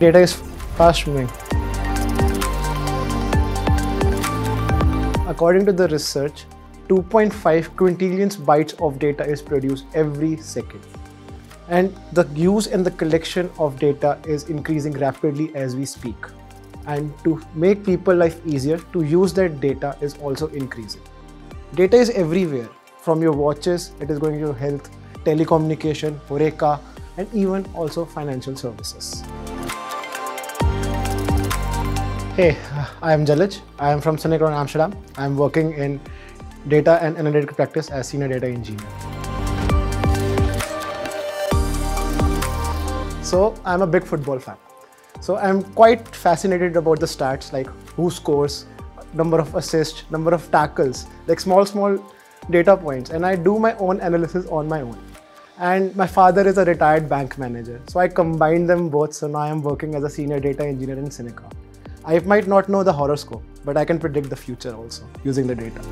Data is fast moving. According to the research, 2.5 quintillions bytes of data is produced every second. And the use and the collection of data is increasing rapidly as we speak. And to make people life easier, to use that data is also increasing. Data is everywhere. From your watches, it is going to your health, telecommunication, Horeca, and even also financial services. Hey, I am Jalaj. I am from Synechron Amsterdam. I am working in data and analytical practice as senior data engineer. So I'm a big football fan. So I'm quite fascinated about the stats like who scores, number of assists, number of tackles, like small, small data points. And I do my own analysis on my own. And my father is a retired bank manager. So I combine them both. So now I'm working as a senior data engineer in Synechron. I might not know the horoscope, but I can predict the future also using the data.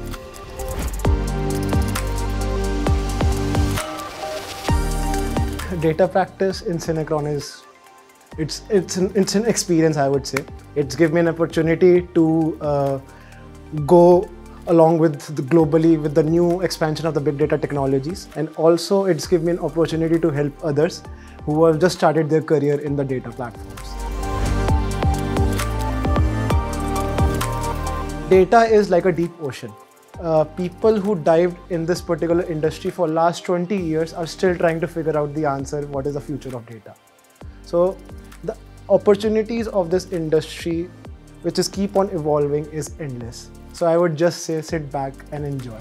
Data practice in Synechron is it's it's an it's an experience I would say. It's given me an opportunity to uh, go along with the globally with the new expansion of the big data technologies, and also it's given me an opportunity to help others who have just started their career in the data platforms. Data is like a deep ocean. Uh, people who dived in this particular industry for last 20 years are still trying to figure out the answer what is the future of data. So the opportunities of this industry which is keep on evolving is endless. So i would just say sit back and enjoy